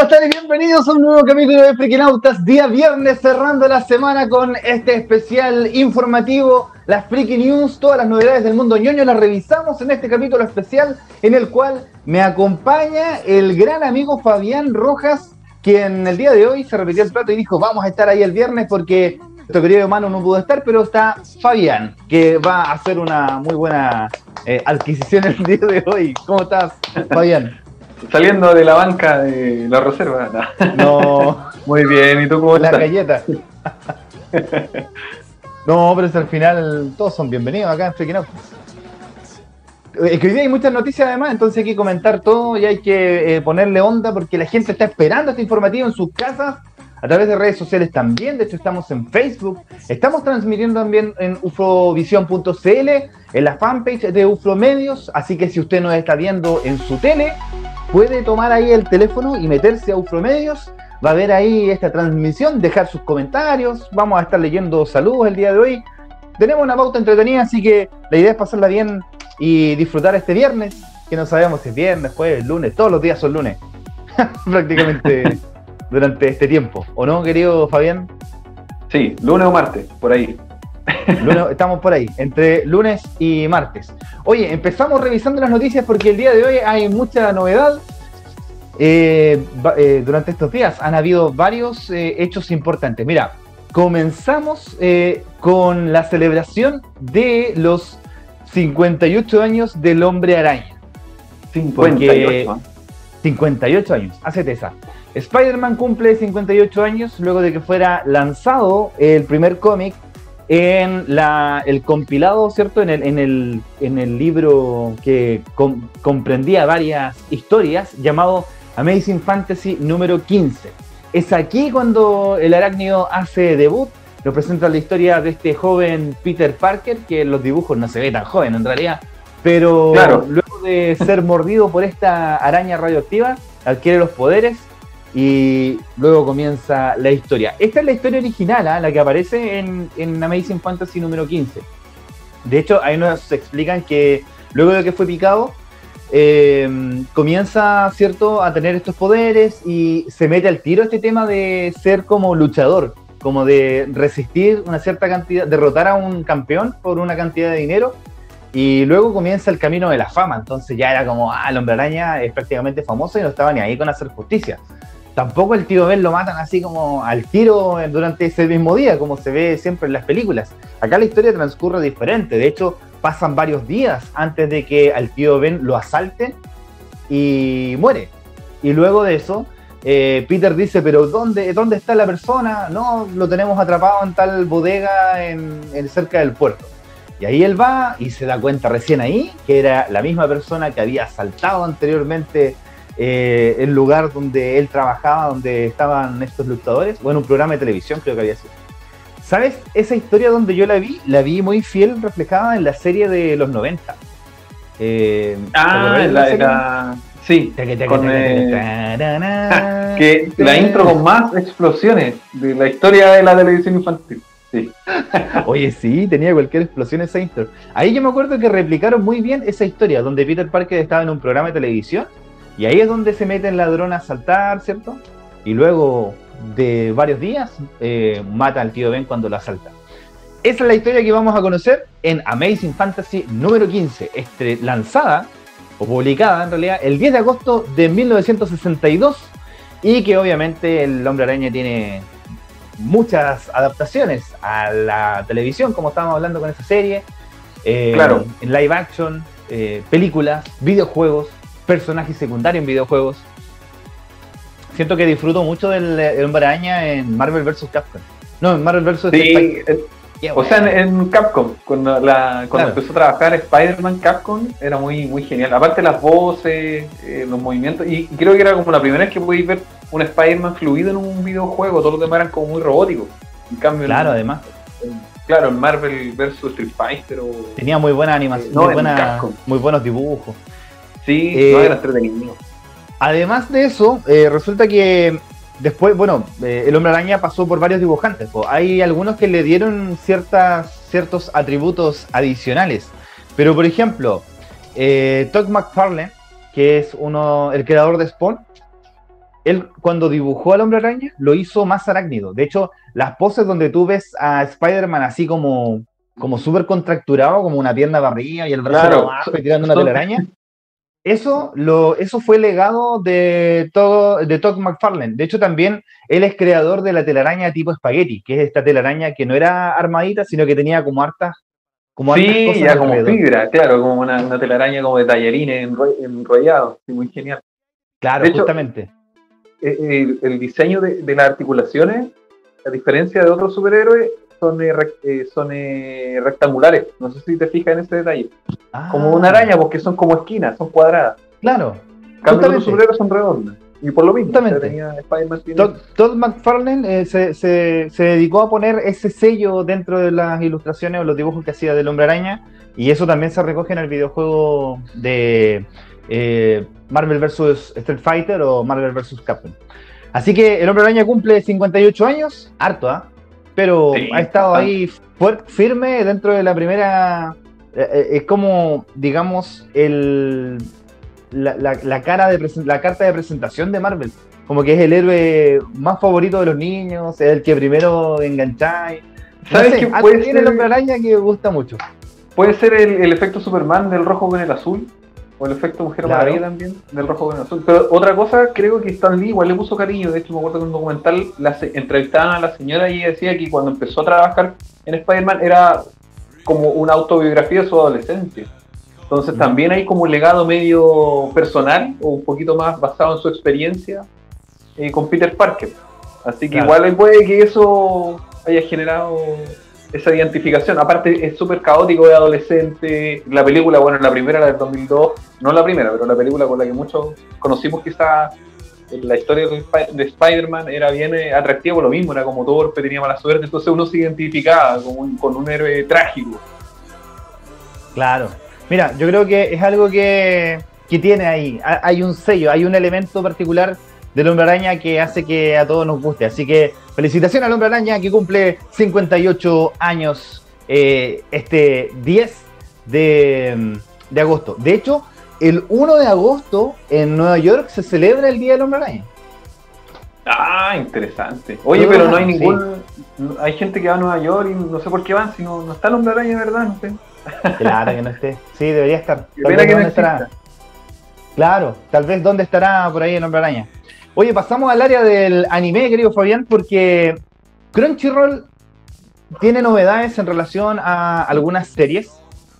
¿Cómo están? Y bienvenidos a un nuevo capítulo de Frikinautas, día viernes cerrando la semana con este especial informativo, las Freaky News, todas las novedades del mundo ñoño las revisamos en este capítulo especial en el cual me acompaña el gran amigo Fabián Rojas, quien el día de hoy se repitió el plato y dijo vamos a estar ahí el viernes porque nuestro querido hermano no pudo estar, pero está Fabián, que va a hacer una muy buena eh, adquisición el día de hoy. ¿Cómo estás, Fabián? Saliendo de la banca de la reserva. No. Muy bien, ¿y tú cómo La estás? galleta. No, pero es al final todos son bienvenidos acá en Freaking. Es que hoy día hay muchas noticias además, entonces hay que comentar todo y hay que eh, ponerle onda porque la gente está esperando este informativo en sus casas, a través de redes sociales también, de hecho estamos en Facebook, estamos transmitiendo también en ufrovision.cl, en la fanpage de Ufro Medios, así que si usted nos está viendo en su tele, puede tomar ahí el teléfono y meterse a Ufro Medios, va a ver ahí esta transmisión, dejar sus comentarios, vamos a estar leyendo saludos el día de hoy. Tenemos una pauta entretenida, así que la idea es pasarla bien y disfrutar este viernes, que no sabemos si es viernes, jueves, lunes, todos los días son lunes, prácticamente durante este tiempo. ¿O no, querido Fabián? Sí, lunes o martes, por ahí. Lunes, estamos por ahí, entre lunes y martes. Oye, empezamos revisando las noticias porque el día de hoy hay mucha novedad. Eh, eh, durante estos días han habido varios eh, hechos importantes. Mira, comenzamos con la celebración de los 58 años del hombre araña. 58. ¿eh? 58 años, hace esa. Spider-Man cumple 58 años luego de que fuera lanzado el primer cómic en la, el compilado, ¿cierto? En el, en el, en el libro que com- comprendía varias historias llamado Amazing Fantasy número 15. Es aquí cuando el arácnido hace debut, nos presenta la historia de este joven Peter Parker, que en los dibujos no se ve tan joven en realidad, pero Claro. luego de ser mordido por esta araña radioactiva, adquiere los poderes y luego comienza la historia. Esta es la historia original, ¿ah? la que aparece en, en Amazing Fantasy número 15. De hecho, ahí nos explican que luego de que fue picado, eh, comienza, ¿cierto?, a tener estos poderes y se mete al tiro este tema de ser como luchador, como de resistir una cierta cantidad, derrotar a un campeón por una cantidad de dinero y luego comienza el camino de la fama. Entonces ya era como, ah, el hombre araña es prácticamente famoso y no estaba ni ahí con hacer justicia. Tampoco el tío Ben lo matan así como al tiro durante ese mismo día, como se ve siempre en las películas. Acá la historia transcurre diferente. De hecho, pasan varios días antes de que al tío Ben lo asalten y muere. Y luego de eso, eh, Peter dice, pero ¿dónde, ¿dónde está la persona? No, lo tenemos atrapado en tal bodega en, en cerca del puerto. Y ahí él va y se da cuenta recién ahí que era la misma persona que había asaltado anteriormente eh, el lugar donde él trabajaba, donde estaban estos luchadores. Bueno, un programa de televisión creo que había sido. ¿Sabes? Esa historia donde yo la vi, la vi muy fiel reflejada en la serie de los 90. Eh, ¿te Ah, la, la- sí, con, eh, que la intro con más explosiones de la historia de la televisión infantil. Sí, Oye, sí, tenía cualquier explosión esa intro. Ahí yo me acuerdo que replicaron muy bien esa historia, donde Peter Parker estaba en un programa de televisión, y ahí es donde se mete el ladrón a saltar, ¿cierto? Y luego de varios días eh, mata al tío Ben cuando lo asalta. Esa es la historia que vamos a conocer en Amazing Fantasy número 15, este, lanzada o publicada en realidad el 10 de agosto de 1962 y que obviamente el hombre araña tiene muchas adaptaciones a la televisión, como estábamos hablando con esa serie, eh, Claro. en live action, eh, películas, videojuegos, personajes secundarios en videojuegos. Siento que disfruto mucho del el hombre araña en Marvel vs. Capcom. No, en Marvel vs. sí Qué o sea, en, Capcom, cuando, la, cuando Claro. empezó a trabajar Spider-Man Capcom, era muy, muy genial. Aparte las voces, eh, los movimientos, y creo que era como la primera vez que podéis ver un Spider-Man fluido en un videojuego, todos los demás eran como muy robóticos. En cambio, en- Claro, además. en- claro, en Marvel vs. Street Fighter o... Tenía muy buena animación, Eh, no, muy, en buena- muy buenos dibujos. Sí, Eh, no era entretenido. Además de eso, eh, resulta que después, bueno, eh, el hombre araña pasó por varios dibujantes. po. Hay algunos que le dieron ciertas, ciertos atributos adicionales. Pero, por ejemplo, Todd McFarlane, que es uno, el creador de Spawn, él cuando dibujó al hombre araña lo hizo más arácnido. De hecho, las poses donde tú ves a Spider-Man así como, como súper contracturado, como una pierna barriga y el brazo abajo y tirando una telaraña, eso, lo, eso fue legado de, todo, de Todd McFarlane. De hecho, también él es creador de la telaraña tipo espagueti, que es esta telaraña que no era armadita, sino que tenía como hartas como sí, ya como fibra, claro, como una, telaraña como de tallarines enrollado, sí, muy genial. Claro, justamente. Eh, el, diseño de, las articulaciones, a diferencia de otros superhéroes, son, eh, eh, son rectangulares. No sé si te fijas en ese detalle. Como una ah. araña, porque son como esquinas, son cuadradas. Claro. Cambio los superhéroes son redondas. Y por lo mismo, Todd, Todd, McFarlane se, se, se, dedicó a poner ese sello dentro de las ilustraciones o los dibujos que hacía del Hombre Araña, y eso también se recoge en el videojuego de eh, Marvel vs. Street Fighter o Marvel vs. Capcom. Así que el Hombre Araña cumple 58 años, harto, ¿ah? Pero ha estado ahí firme dentro de la primera. Eh, eh, es como, digamos, el, la, cara de la carta de presentación de Marvel. Como que es el héroe más favorito de los niños, es el que primero engancháis. ¿Sabes qué puede ser el Hombre Araña que gusta mucho? Puede ser el, el efecto Superman del rojo con el azul o el efecto Mujer Maravilla también, del rojo con azul. Pero otra cosa, creo que Stan Lee igual le puso cariño. De hecho, me acuerdo que en un documental la entrevistaban a la señora y ella decía que cuando empezó a trabajar en Spider-Man era como una autobiografía de su adolescencia. Entonces también hay como un legado medio personal o un poquito más basado en su experiencia eh, con Peter Parker. Así que igual puede que eso haya generado esa identificación. Aparte, es súper caótico de adolescente. La película, bueno, la primera, la del 2002, no la primera, pero la película con la que muchos conocimos quizá la historia de Spider-Man era bien eh, atractiva lo mismo, era como torpe, tenía mala suerte, entonces uno se identificaba con un héroe trágico. Claro. Mira, yo creo que es algo que, que tiene ahí. Hay un sello, hay un elemento particular del Hombre Araña que hace que a todos nos guste. Así que felicitaciones al Hombre Araña que cumple 58 años eh, este 10 de, de, agosto. De hecho, el 1 de agosto en Nueva York se celebra el Día del Hombre Araña. Ah, interesante. Oye, pero no hay ningún... Hay gente que va a Nueva York y no sé por qué van, si no, no está el Hombre Araña, ¿verdad? No sé. Claro que no esté. Sí, debería estar. Tal Claro, tal vez dónde estará por ahí el Hombre Araña. Oye, pasamos al área del anime, querido Fabián, porque Crunchyroll tiene novedades en relación a algunas series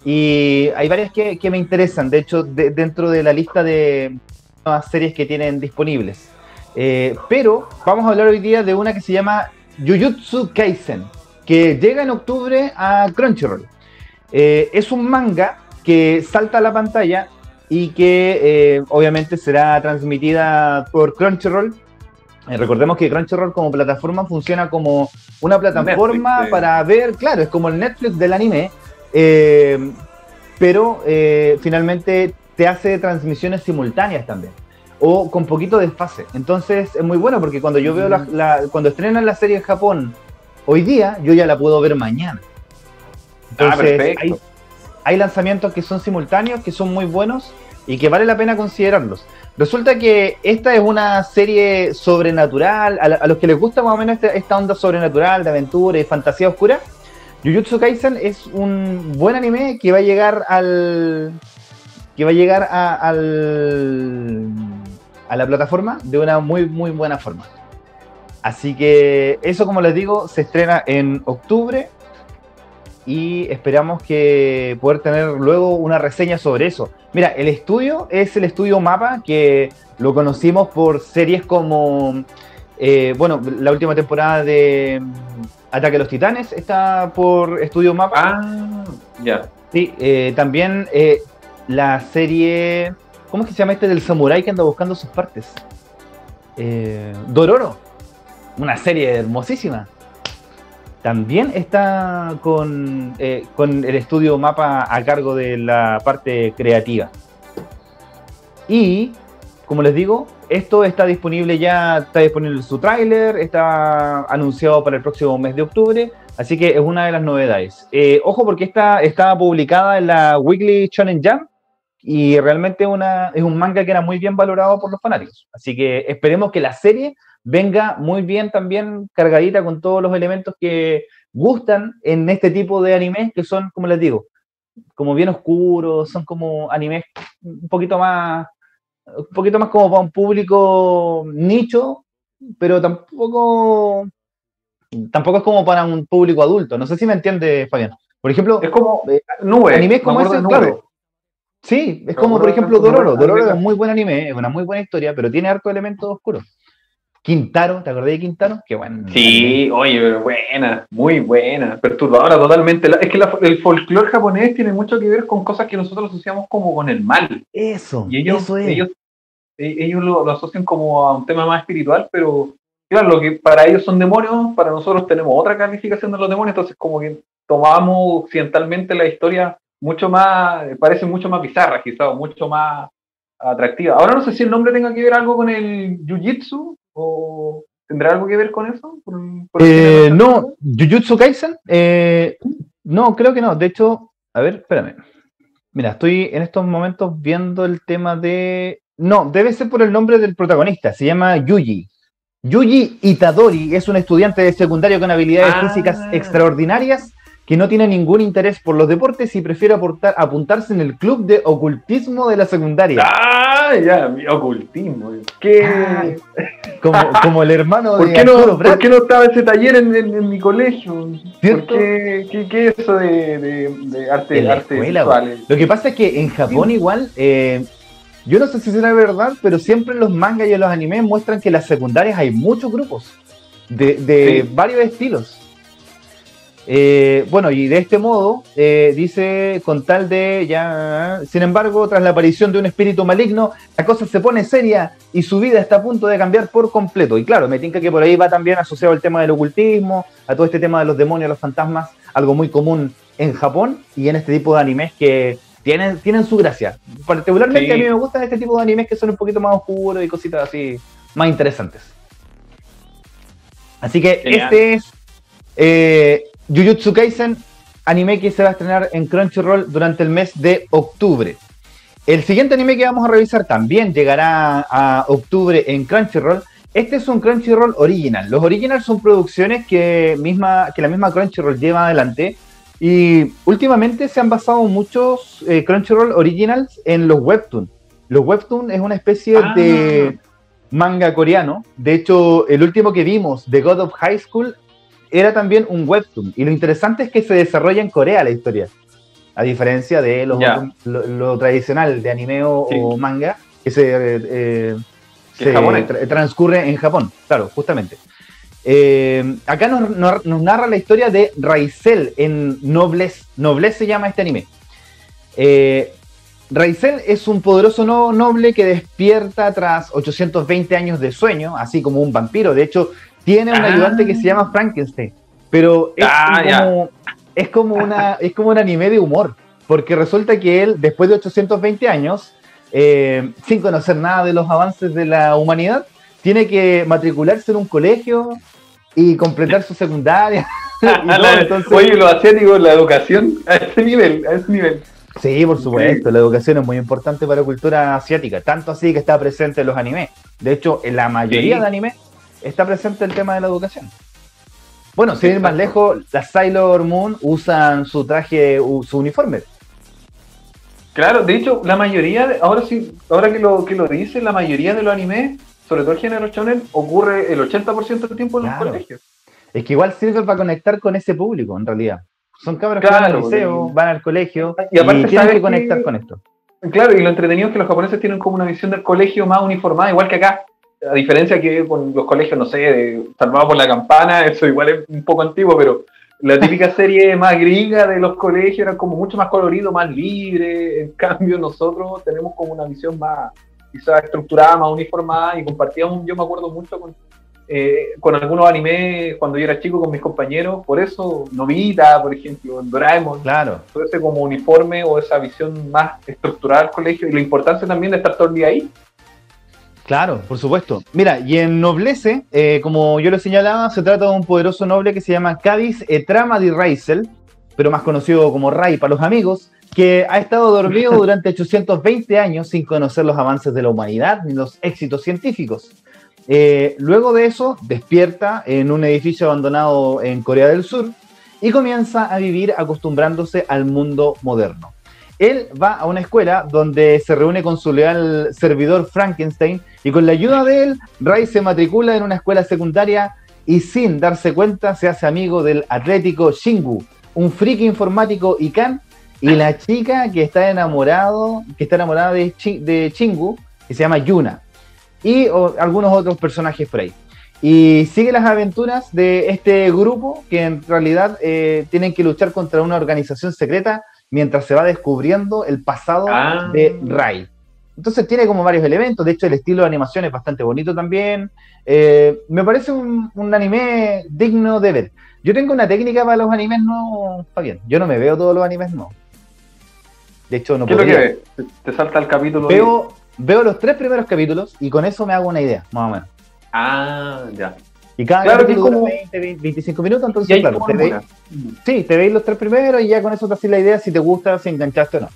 y hay varias que, me interesan, de hecho, dentro de la lista de nuevas series que tienen disponibles. Eh, pero vamos a hablar hoy día de una que se llama Jujutsu Kaisen, que llega en octubre a Crunchyroll. Eh, es un manga que salta a la pantalla y que eh, obviamente será transmitida por Crunchyroll. Eh, recordemos que Crunchyroll como plataforma funciona como una plataforma para ver, claro, es como el Netflix del anime, eh, pero finalmente te hace transmisiones simultáneas también o con poquito desfase. Entonces es muy bueno porque cuando yo veo la, cuando estrenan la serie en Japón hoy día, yo ya la puedo ver mañana. Ah, Entonces, hay lanzamientos que son simultáneos, que son muy buenos y que vale la pena considerarlos. Resulta que esta es una serie sobrenatural, a, los que les gusta más o menos esta, onda sobrenatural, de aventura y fantasía oscura, Jujutsu Kaisen es un buen anime que va a llegar al... que va a llegar al, a la plataforma de una muy, muy buena forma. Así que eso, como les digo, se estrena en octubre y esperamos que poder tener luego una reseña sobre eso. Mira, el estudio es el estudio Mapa, que lo conocimos por series como, eh, bueno, la última temporada de mm, Ataque a los Titanes está por estudio Mapa. Ah, ya. Sí, eh, también eh, la serie, ¿cómo es que se llama este del samurái que anda buscando sus partes? Dororo, una serie hermosísima también está con, eh, con el estudio Mapa a cargo de la parte creativa. Y, como les digo, esto está disponible ya, está disponible su tráiler, está anunciado para el próximo mes de octubre, así que es una de las novedades. Eh, ojo porque esta está publicada en la Weekly Shonen Jump y realmente es un manga que era muy bien valorado por los fanáticos. Así que esperemos que la serie venga muy bien también cargadita con todos los elementos que gustan en este tipo de animes que son, como les digo, como bien oscuros, son como animes un poquito más, un poquito más como para un público nicho, pero tampoco, tampoco es como para un público adulto. No sé si me entiende, Fabián. Por ejemplo, es como eh, nube, animes como ese, claro. Sí, es como por ejemplo Dororo. Dororo es un muy buen anime, es una muy buena historia, pero tiene harto elementos oscuros. Quintaro, ¿te acordás de Quintaro? Qué bueno. Sí, oye, buena, muy buena, perturbadora totalmente. Es que el folclore japonés tiene mucho que ver con cosas que nosotros asociamos como con el mal. Eso, y ellos, eso es. ellos, e, ellos lo, asocian como a un tema más espiritual, pero claro, lo que para ellos son demonios, para nosotros tenemos otra calificación de los demonios, entonces como que tomamos occidentalmente la historia mucho más, parece mucho más bizarra quizás, mucho más atractiva. Ahora no sé si el nombre tenga que ver algo con el jiu-jitsu o tendrá algo que ver con eso. Eh, no, Jujutsu Kaisen, eh, no, creo que no. De hecho, a ver, espérame. Mira, estoy en estos momentos viendo el tema de. No, debe ser por el nombre del protagonista. Se llama Yuji. Yuji Itadori es un estudiante de secundario con habilidades ah. físicas extraordinarias que no tiene ningún interés por los deportes y prefiere aportar, apuntarse en el club de ocultismo de la secundaria. ¡Ah! Ya, mi ocultismo. ¿Qué? como, el hermano ¿Por de qué no, ¿Por qué no estaba ese taller en, mi colegio? ¿Cierto? qué, qué, es eso de, arte, arte visual? Lo que pasa es que en Japón igual... Eh, yo no sé si será verdad, pero siempre en los mangas y en los animes muestran que en las secundarias hay muchos grupos de, varios estilos. Eh, bueno, y de este modo, eh, dice, con tal de ya, sin embargo, tras la aparición de un espíritu maligno, la cosa se pone seria y su vida está a punto de cambiar por completo. Y claro, me tinca que por ahí va también asociado el tema del ocultismo, a todo este tema de los demonios, los fantasmas, algo muy común en Japón y en este tipo de animes que tienen, tienen su gracia. Particularmente a mí me gustan este tipo de animes que son un poquito más oscuros y cositas así más interesantes. Así que este es eh, Jujutsu Kaisen, anime que se va a estrenar en Crunchyroll durante el mes de octubre. El siguiente anime que vamos a revisar también llegará a octubre en Crunchyroll. Este es un Crunchyroll original. Los originals son producciones que, misma, que la misma Crunchyroll lleva adelante. Y últimamente se han basado muchos eh, Crunchyroll originals en los webtoons. Los webtoons es una especie de ah. manga coreano. De hecho, el último que vimos, The God of High School, era también un webtoon. Y lo interesante es que se desarrolla en Corea la historia. A diferencia de lo, tradicional de anime o, manga, que se, eh, transcurre en Japón. Claro, justamente. Eh, acá nos, narra la historia de Raizel en Noblesse. Noblesse se llama este anime. Eh, Raizel es un poderoso noble que despierta tras 820 años de sueño, así como un vampiro. De hecho, tiene un ah. ayudante que se llama Frankenstein, pero es, ah, como, es, como una, es como un anime de humor, porque resulta que él, después de 820 años, eh, sin conocer nada de los avances de la humanidad, tiene que matricularse en un colegio y completar su secundaria. Oye, lo asiático, la educación a ese nivel, a ese nivel. Sí, por supuesto, la educación es muy importante para la cultura asiática, tanto así que está presente en los animes. De hecho, en la mayoría de animes está presente el tema de la educación. Bueno, sin ir más lejos, las Sailor Moon usan su traje, su uniforme. Claro, de hecho, la mayoría, ahora sí, ahora que lo, que lo dice, la mayoría de los animes, sobre todo el género shonen, ocurre el 80% del tiempo en los colegios. Es que igual sirve para conectar con ese público, en realidad. Son cabros que van al liceo, van al colegio y, aparte tienen que conectar con esto. Claro, y lo entretenido es que los japoneses tienen como una visión del colegio más uniformada, igual que acá a diferencia que con los colegios, no sé, de Salvado por la Campana, eso igual es un poco antiguo, pero la típica serie más gringa de los colegios era como mucho más colorido, más libre. En cambio, nosotros tenemos como una visión más, quizás estructurada, más uniformada y compartíamos, yo me acuerdo mucho con, eh, con algunos animes cuando yo era chico con mis compañeros, por eso Novita, por ejemplo, Doraemon, claro. todo ese como uniforme o esa visión más estructurada del colegio y la importancia también de estar todo el día ahí Claro, por supuesto. Mira, y en Noblece, eh, como yo lo señalaba, se trata de un poderoso noble que se llama Cádiz Etrama di Raisel, pero más conocido como Ray para los amigos, que ha estado dormido durante 820 años sin conocer los avances de la humanidad ni los éxitos científicos. Eh, luego de eso, despierta en un edificio abandonado en Corea del Sur y comienza a vivir acostumbrándose al mundo moderno. Él va a una escuela donde se reúne con su leal servidor Frankenstein y con la ayuda de él, Ray se matricula en una escuela secundaria y sin darse cuenta se hace amigo del atlético Shingu, un friki informático Ikan y la chica que está enamorado, que está enamorada de, de Chingu, que se llama Yuna, y algunos otros personajes por. Y sigue las aventuras de este grupo que en realidad eh, tienen que luchar contra una organización secreta mientras se va descubriendo el pasado Ah. de Rai. Entonces tiene como varios elementos, de hecho el estilo de animación es bastante bonito también. Eh, me parece un, un anime digno de ver. Yo tengo una técnica para los animes nuevos, Fabián. Yo no me veo todos los animes nuevos. De hecho, no ¿Qué es lo que podría. ves? Te salta el capítulo. Veo, veo los tres primeros capítulos y con eso me hago una idea, más o menos. Ah, ya. Y cada Claro que capítulo es como- dura 20, 20, 25 minutos, entonces, claro, te veis, sí, te veis los tres primeros y ya con eso te haces la idea si te gusta, si enganchaste o no.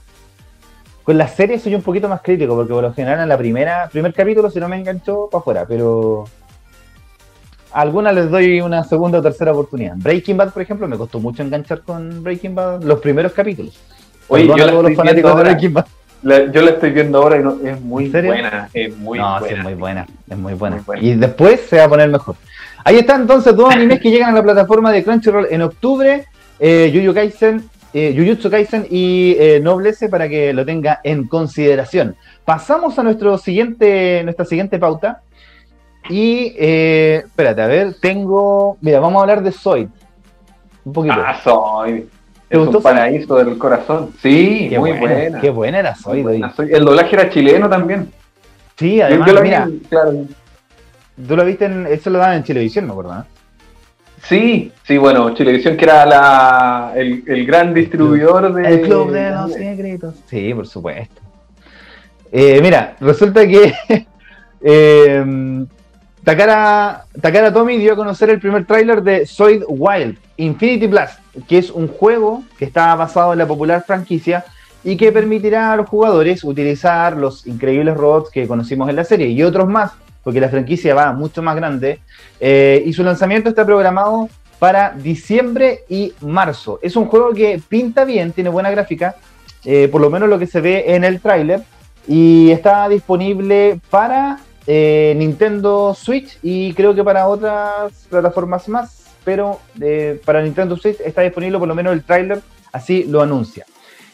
Con las series soy un poquito más crítico, porque por lo general en la primera, primer capítulo, si no me enganchó, para afuera, pero a algunas les doy una segunda o tercera oportunidad. Breaking Bad, por ejemplo, me costó mucho enganchar con Breaking Bad los primeros capítulos. Oye, Perdona yo a todos los fanáticos de. Breaking Bad. La- yo la estoy viendo ahora y no, es muy buena. Es muy no, buena. sí, es muy buena, es muy buena. Muy buena. Y después se va a poner mejor. Ahí están entonces dos animes que llegan a la plataforma de Crunchyroll en octubre, eh, Yu Yu Kaisen, eh, Jujutsu Kaisen y eh, Noblesse para que lo tenga en consideración. Pasamos a nuestro siguiente, nuestra siguiente pauta. Y eh, espérate, a ver, tengo. Mira, vamos a hablar de Zoid. Un poquito. Ah, soy. ¿Te Es un paraíso del corazón. Sí, qué muy buena, buena. Qué buena era buena. Soy- El doblaje era chileno también. Sí, Yo- además, yo vi, mira, claro. tú lo viste en. Eso lo daban en Chilevisión, me acuerdo, ¿no? Sí, sí, bueno, Chilevisión que era la, el, el gran distribuidor de... El Club de los Secretos. Sí, por supuesto. Eh, mira, resulta que eh, Takara, Takara Tomy dio a conocer el primer tráiler de Zoid Wild Infinity Blast, que es un juego que está basado en la popular franquicia y que permitirá a los jugadores utilizar los increíbles robots que conocimos en la serie y otros más, porque la franquicia va mucho más grande. eh, y su lanzamiento está programado para diciembre y marzo. Es un juego que pinta bien, tiene buena gráfica, eh, por lo menos lo que se ve en el tráiler, y está disponible para eh, Nintendo Switch y creo que para otras plataformas más, pero eh, para Nintendo Switch está disponible por lo menos el tráiler, así lo anuncia.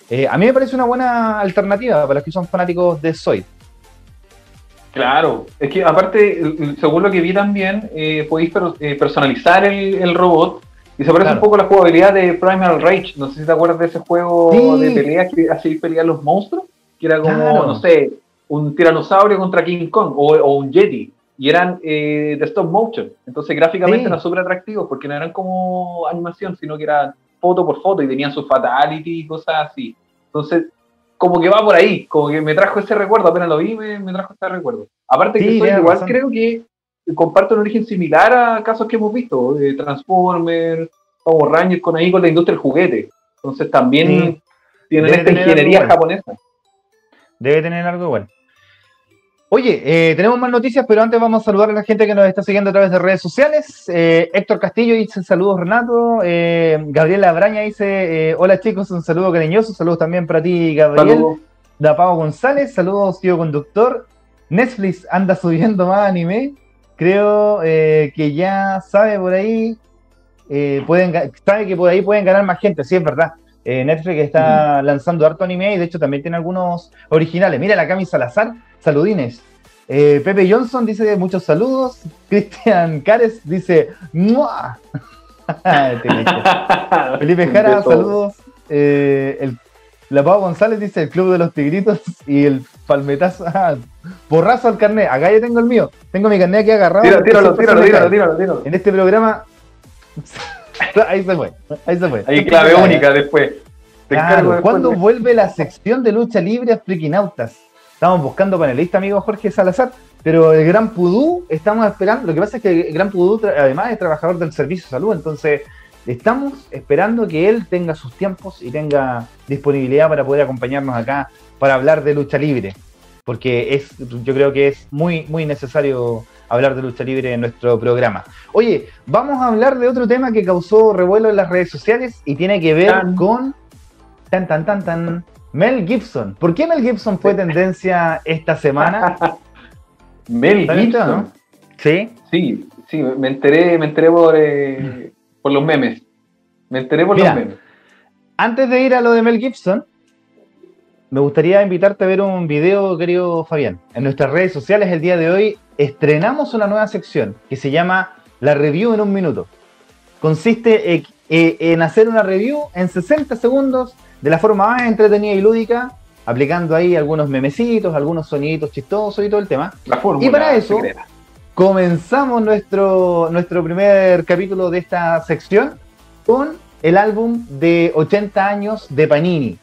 Eh, a mí me parece una buena alternativa para los que son fanáticos de Zoid. Claro, es que aparte, según lo que vi también, eh, podéis per- eh, personalizar el, el robot y se parece Claro. un poco a la jugabilidad de Primal Rage. No sé si te acuerdas de ese juego Sí. de peleas que así pelear los monstruos, que era como, Claro. no sé, un tiranosaurio contra King Kong o, o un Yeti. Y eran eh, de stop motion. Entonces gráficamente Sí. eran súper atractivos porque no eran como animación, sino que eran foto por foto y tenían su fatality y cosas así. Entonces, como que va por ahí, como que me trajo ese recuerdo, apenas lo vi, me, me trajo ese recuerdo. Aparte Sí, que soy igual razón. creo que comparte un origen similar a casos que hemos visto, de Transformers, Power Rangers con ahí con la industria del juguete. Entonces también Sí. tienen Debe esta ingeniería japonesa. Debe tener algo igual. Oye, eh, tenemos más noticias, pero antes vamos a saludar a la gente que nos está siguiendo a través de redes sociales. Eh, Héctor Castillo dice saludos Renato. Eh, Gabriela Braña dice eh, hola chicos, un saludo cariñoso. Saludos también para ti, Gabriel. Saludos. Da Pau González, saludos tío conductor. Netflix anda subiendo más anime. Creo eh, que ya sabe por ahí, eh, pueden, sabe que por ahí pueden ganar más gente, sí es verdad. Eh, Netflix está lanzando harto anime y de hecho también tiene algunos originales. Mira la Cami Salazar, saludines. Eh, Pepe Johnson dice muchos saludos. Cristian Cares dice ¡Mua! Felipe Jara, saludos. Eh, el, la Pau González dice el Club de los Tigritos y el Palmetazo. ah, porrazo al carnet. Acá ya tengo el mío. Tengo mi carnet aquí agarrado. Tíralo, tíralo, tíralo, tíralo, tíralo. En este programa. ahí se fue. Ahí se fue. Ahí clave única después. Claro, ¿cuándo vuelve la sección de lucha libre a Frikinautas? Estamos buscando panelista, amigo Jorge Salazar, pero el Gran Pudú estamos esperando. Lo que pasa es que el Gran Pudú, además, es trabajador del servicio de salud, entonces estamos esperando que él tenga sus tiempos y tenga disponibilidad para poder acompañarnos acá para hablar de lucha libre, porque es, yo creo que es muy, muy necesario hablar de lucha libre en nuestro programa. Oye, vamos a hablar de otro tema que causó revuelo en las redes sociales y tiene que ver con tan tan tan tan Mel Gibson. ¿Por qué Mel Gibson fue tendencia esta semana? Mel Gibson. Sí. Sí, sí, me enteré, me enteré por, eh, por los memes. Me enteré por los memes. Antes de ir a lo de Mel Gibson, me gustaría invitarte a ver un video, querido Fabián. En nuestras redes sociales el día de hoy estrenamos una nueva sección que se llama La Review en un Minuto. Consiste eh, en hacer una review en 60 segundos de la forma más entretenida y lúdica, aplicando ahí algunos memecitos, algunos soniditos chistosos y todo el tema. y para eso comenzamos nuestro, nuestro primer capítulo de esta sección con el álbum de 80 años de Panini,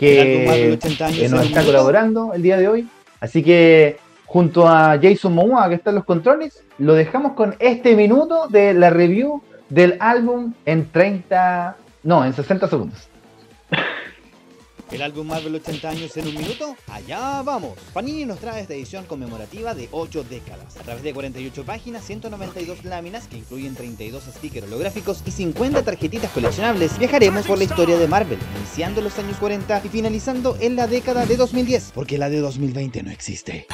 que, nos está colaborando el día de hoy. Así que junto a Jason Momoa, que está en los controles, lo dejamos con este minuto de la review del álbum en 30, no, en 60 segundos. El álbum Marvel 80 años en un minuto, allá vamos. Panini nos trae esta edición conmemorativa de 8 décadas. A través de 48 páginas, 192 láminas que incluyen 32 stickers holográficos y 50 tarjetitas coleccionables, viajaremos por la historia de Marvel, iniciando los años 40 y finalizando en la década de 2010, porque la de 2020 no existe.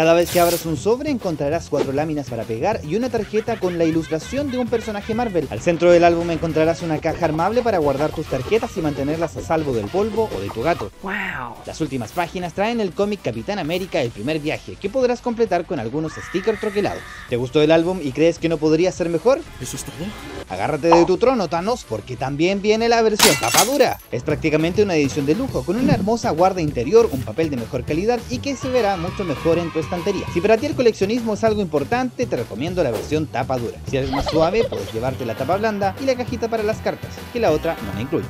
Cada vez que abras un sobre encontrarás cuatro láminas para pegar y una tarjeta con la ilustración de un personaje Marvel. Al centro del álbum encontrarás una caja armable para guardar tus tarjetas y mantenerlas a salvo del polvo o de tu gato. Wow. Las últimas páginas traen el cómic Capitán América El primer viaje, que podrás completar con algunos stickers troquelados. ¿Te gustó el álbum y crees que no podría ser mejor? ¿Eso es todo? Agárrate de tu trono, Thanos, porque también viene la versión tapadura. Es prácticamente una edición de lujo, con una hermosa guarda interior, un papel de mejor calidad y que se verá mucho mejor en tu estantería. Si para ti el coleccionismo es algo importante, te recomiendo la versión tapa dura. Si eres más suave, puedes llevarte la tapa blanda y la cajita para las cartas, que la otra no me incluye.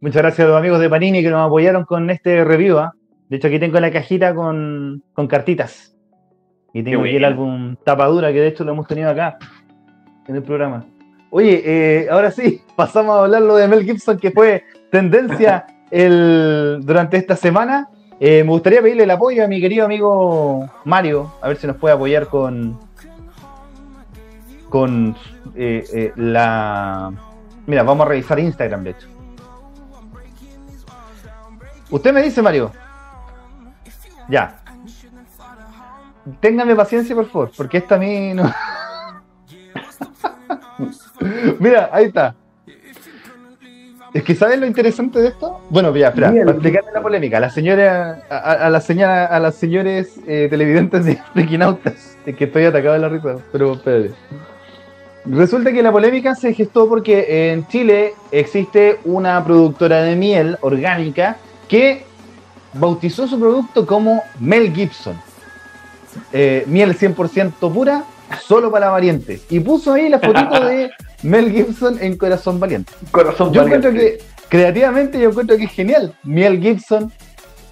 Muchas gracias a los amigos de Panini que nos apoyaron con este review. ¿ah? De hecho, aquí tengo la cajita con, cartitas. Y tengo aquí el álbum Tapadura, que de hecho lo hemos tenido acá en el programa. Oye, eh, ahora sí, pasamos a hablar lo de Mel Gibson, que fue tendencia el, durante esta semana. Eh, me gustaría pedirle el apoyo a mi querido amigo Mario, a ver si nos puede apoyar con, con eh, la... Mira, vamos a revisar Instagram, de hecho. Usted me dice, Mario. Ya. Téngame paciencia, por favor, porque esta a mí no... Mira, ahí está. Es que ¿sabes lo interesante de esto? Bueno, ya, espera, para explicarme la polémica, la señora, a, la señora, a las señores eh, televidentes de Freakinautas, es que estoy atacado de la risa, pero espérate. Resulta que la polémica se gestó porque en Chile existe una productora de miel orgánica que bautizó su producto como Mel Gibson. Eh, miel 100% pura, solo para valientes. Y puso ahí la fotito de Mel Gibson en Corazón Valiente. Corazón yo encuentro que, creativamente, yo encuentro que es genial. Mel Gibson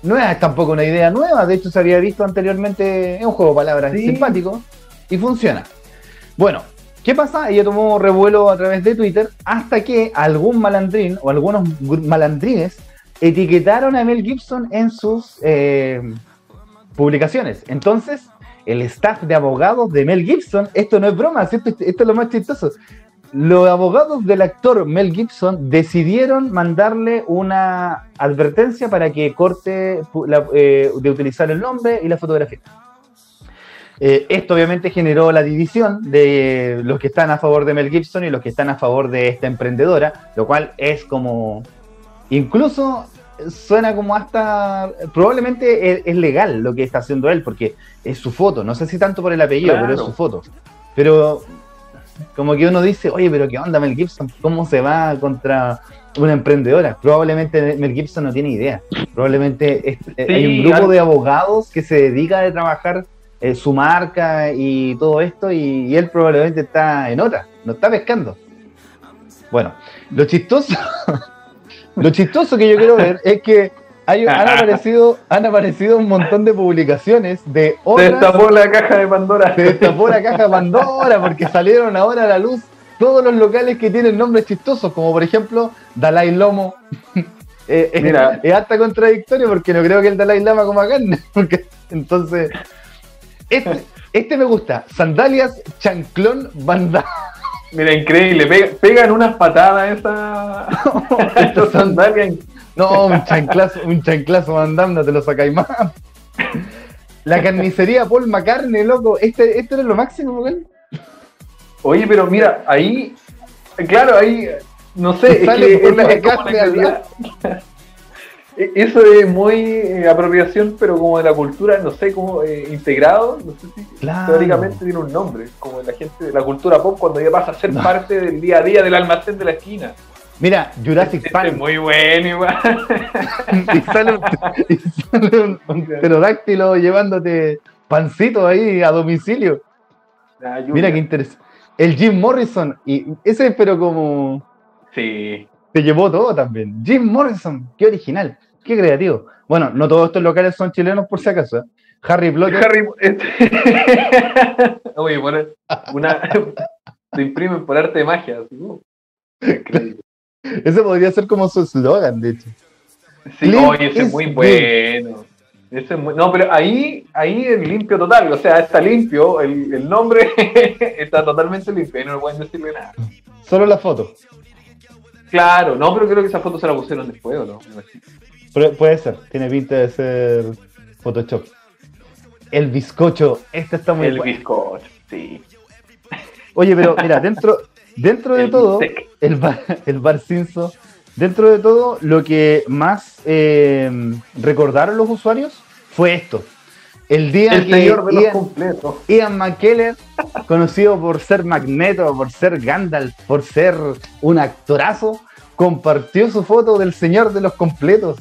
no es tampoco una idea nueva, de hecho se había visto anteriormente en un juego de palabras simpático y funciona. Bueno, ¿qué pasa? Ella tomó revuelo a través de Twitter hasta que algún malandrín o algunos malandrines etiquetaron a Mel Gibson en sus eh, publicaciones. Entonces, el staff de abogados de Mel Gibson, esto no es broma, esto, esto es lo más chistoso. Los abogados del actor Mel Gibson decidieron mandarle una advertencia para que corte eh, de utilizar el nombre y la fotografía. Eh, esto obviamente generó la división de los que están a favor de Mel Gibson y los que están a favor de esta emprendedora, lo cual es como, incluso suena como hasta, probablemente es, legal lo que está haciendo él, porque es su foto, no sé si tanto por el apellido, pero es su foto. Pero como que uno dice, oye, pero ¿qué onda Mel Gibson? ¿Cómo se va contra una emprendedora? Probablemente Mel Gibson no tiene idea. Probablemente eh, hay un grupo de abogados que se dedica a trabajar eh, su marca y todo esto y, él probablemente está en otra, no está pescando. Bueno, lo chistoso, lo chistoso que yo quiero ver es que Hay- han, aparecido, han aparecido un montón de publicaciones de Se otras. destapó la caja de Pandora. Se destapó la caja Pandora porque salieron ahora a la luz todos los locales que tienen nombres chistosos, como por ejemplo Dalai Lomo. Eh, eh, Mira. es hasta contradictorio porque no creo que el Dalai Lama coma carne. porque- entonces, este, este me gusta. Sandalias Chanclón Banda. Mira, increíble. Pega, pegan unas patadas esa. Sandalias. No, un chanclazo, un chanclazo Van Damme, no te lo sacáis más. La carnicería Paul McCartney, loco. Este, este era lo máximo, weón. Oye, pero mira, ahí. Claro, ahí. No sé, es Sale que es la- es como carne la al calidad. E- Eso es muy eh, apropiación, pero como de la cultura, no sé, como eh, integrado, no sé si Claro. teóricamente tiene un nombre, como la gente de la cultura pop cuando ya pasa a ser No. parte del día a día del almacén de la esquina. Mira, Jurassic Este Park. es muy bueno igual. y sale un, y sale un- un pterodáctilo llevándote pancito ahí a domicilio. Ah, Mira qué interesante. El Jim Morrison, y ese pero como Sí. te llevó todo también. Jim Morrison, qué original, qué creativo. Bueno, no todos estos locales son chilenos por si acaso. ¿eh? Harry Potter, Harry, este- Oye, bueno, una te imprimen por arte de magia. así, uh. Increíble. ese podría ser como su eslogan, de hecho. Sí, Clint oye, ese es muy bueno. Ese es muy- No, pero ahí, ahí es limpio total, o sea, está limpio, el, el nombre está totalmente limpio, no le pueden decirle nada. Solo la foto. Claro, no, pero creo que esa foto se la pusieron después, ¿o no? Pero puede ser, tiene pinta de ser Photoshop. El bizcocho, este está muy El bueno. bizcocho, sí. Oye, pero mira, dentro, dentro de El todo, bistec. el bar, el bar dentro de todo, lo que más eh, recordaron los usuarios fue esto. El día El que señor de los Ian, completos. Ian McKellen, conocido por ser Magneto, por ser Gandalf, por ser un actorazo, compartió su foto del señor de los completos.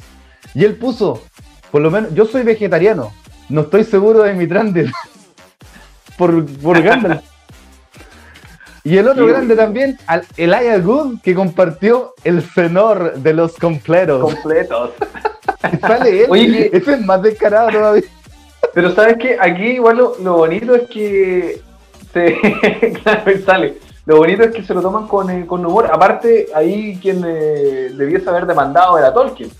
Y él puso, por lo menos, yo soy vegetariano, no estoy seguro de mi trande por, por Gandalf. Y el otro Sí, grande también, al Elijah Good, que compartió el senor de los completos. Completos. Sale él. Oye, Ese es más descarado todavía. Pero sabes que aquí igual lo, lo bonito es que se, claro, sale. Lo bonito es que se lo toman con, eh, con humor. Aparte, ahí quien eh, debiese haber demandado era Tolkien.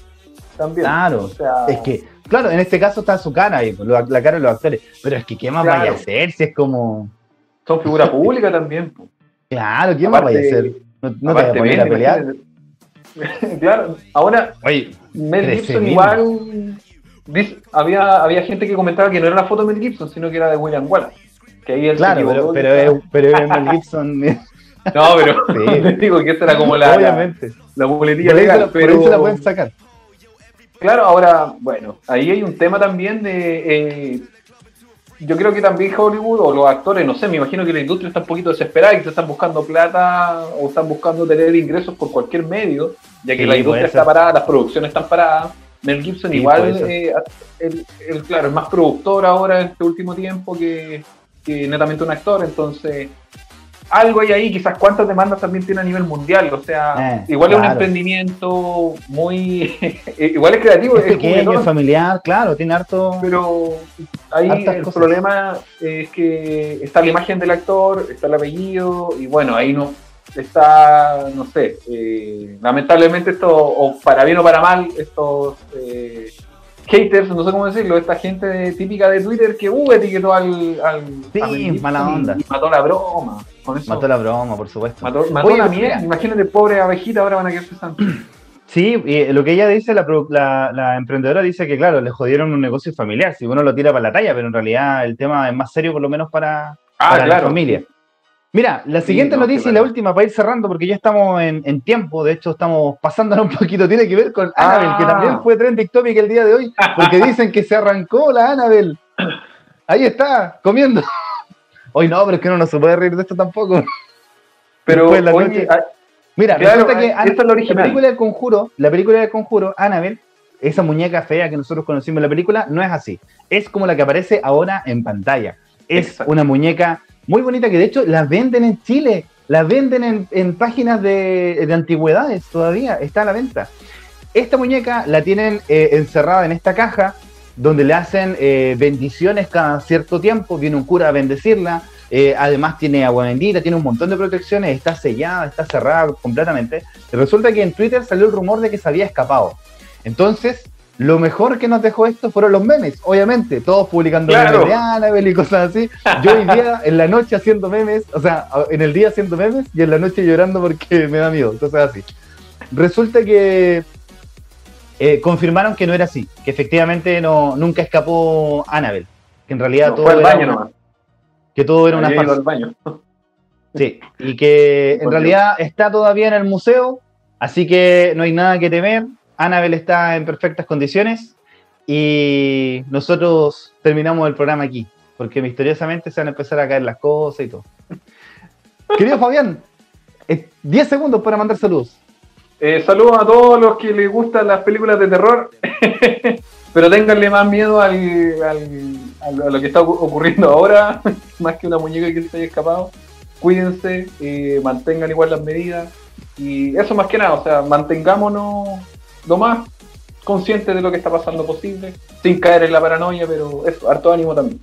También. Claro, O sea, Es que, claro, en este caso está su cara y lo- la cara de los actores. Pero es que, ¿qué más Claro. vaya a hacer? Si es como. son figura pública también. po. Claro, ¿qué más Aparte- vaya a hacer? No, no te vas a poner a pelear. claro, ahora Oye, Mel 13.000. Gibson igual. dice- había, había gente que comentaba que no era la foto de Mel Gibson, sino que era de William Wallace. Que ahí él claro, pero, pero, es, pero es Mel Gibson. No, pero Sí. les digo que esta era como la, la, obviamente. la Por ahí, se legal. la, por pero... ahí se la pueden sacar. Claro, ahora, bueno, ahí hay un tema también de. eh, yo creo que también Hollywood o los actores, no sé, me imagino que la industria está un poquito desesperada y que están buscando plata o están buscando tener ingresos por cualquier medio, ya que Sí, la industria está parada, las producciones están paradas. Mel Gibson Sí, igual, eh, él, claro, es más productor ahora en este último tiempo que, que netamente un actor, entonces algo hay ahí, quizás cuántas demandas también tiene a nivel mundial, o sea, Eh, igual es un emprendimiento muy, igual es creativo, Es pequeño, es familiar, claro, tiene harto. pero ahí el cosas. problema es que está la imagen del actor, está el apellido, y bueno, ahí no está, no sé, eh, lamentablemente esto, o para bien o para mal, estos eh, haters, no sé cómo decirlo, esta gente típica de Twitter que uh, etiquetó al, al Sí, a mala onda. y mató la broma. Con eso. Mató la broma, por supuesto. Mató, mató Oye, la miel. Imagínate, pobre abejita, ahora van a quedarse santos. Sí, y lo que ella dice, la, pro- la- la emprendedora dice que, claro, le jodieron un negocio familiar, si uno lo tira para la talla, pero en realidad el tema es más serio, por lo menos para, Ah, para la familia. Mira, la Sí, siguiente no, noticia y la última para ir cerrando, porque ya estamos en, en tiempo, de hecho estamos pasándonos un poquito, tiene que ver con Ah. Que también fue trending topic el día de hoy, porque dicen que se arrancó la Annabelle. Ahí está, comiendo. Hoy no, pero es que no nos se puede reír de esto tampoco. Pero, de la oye, noche. ah, Mira, Claro, resulta que Ana- es la original. película del conjuro, la película del conjuro, Annabelle, esa muñeca fea que nosotros conocimos en la película, no es así. Es como la que aparece ahora en pantalla. Es Exacto. una muñeca muy bonita que de hecho la venden en Chile, la venden en, en páginas de, de antigüedades todavía, está a la venta. esta muñeca la tienen eh, encerrada en esta caja donde le hacen eh, bendiciones cada cierto tiempo, viene un cura a bendecirla, eh, además tiene agua bendita, tiene un montón de protecciones, está sellada, está cerrada completamente. Resulta que en Twitter salió el rumor de que se había escapado. Entonces, lo mejor que nos dejó esto fueron los memes, obviamente, todos publicando Claro. memes de Annabelle y cosas así. Yo hoy día, en la noche haciendo memes, o sea, en el día haciendo memes y en la noche llorando porque me da miedo, cosas así. Resulta que eh, confirmaron que no era así, que efectivamente no, nunca escapó Annabelle, que en realidad No, todo fue al era baño una- nomás. que todo era una farsa. baño. Sí, y que en Por realidad está todavía en el museo, así que no hay nada que temer. Annabelle está en perfectas condiciones y nosotros terminamos el programa aquí, porque misteriosamente se van a empezar a caer las cosas y todo. Querido Fabián, eh, 10 segundos para mandar saludos. Eh, saludos a todos los que les gustan las películas de terror, pero ténganle más miedo al, al- a lo que está ocu- ocurriendo ahora, más que una muñeca que se haya escapado. Cuídense, eh, mantengan igual las medidas y eso más que nada, o sea, mantengámonos lo más conscientes de lo que está pasando posible, sin caer en la paranoia, pero eso, harto ánimo también.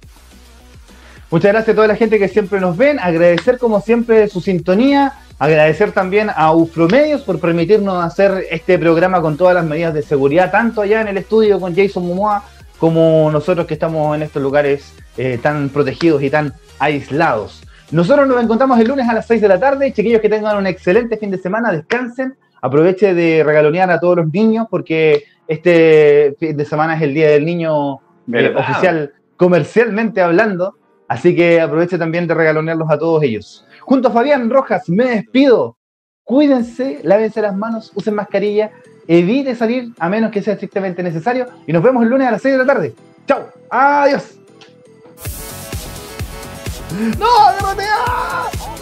Muchas gracias a toda la gente que siempre nos ven, agradecer como siempre su sintonía, agradecer también a Ufromedios por permitirnos hacer este programa con todas las medidas de seguridad, tanto allá en el estudio con Jason Momoa como nosotros que estamos en estos lugares eh, tan protegidos y tan aislados. Nosotros nos encontramos el lunes a las 6 de la tarde, chiquillos que tengan un excelente fin de semana, descansen, aproveche de regalonear a todos los niños porque este fin de semana es el Día del Niño eh, oficial comercialmente hablando. Así que aproveche también de regalonearlos a todos ellos. Junto a Fabián Rojas, me despido. Cuídense, lávense las manos, usen mascarilla, evite salir a menos que sea estrictamente necesario. Y nos vemos el lunes a las 6 de la tarde. ¡Chao! ¡Adiós! ¡No! ¡Derroté! ¡Ah!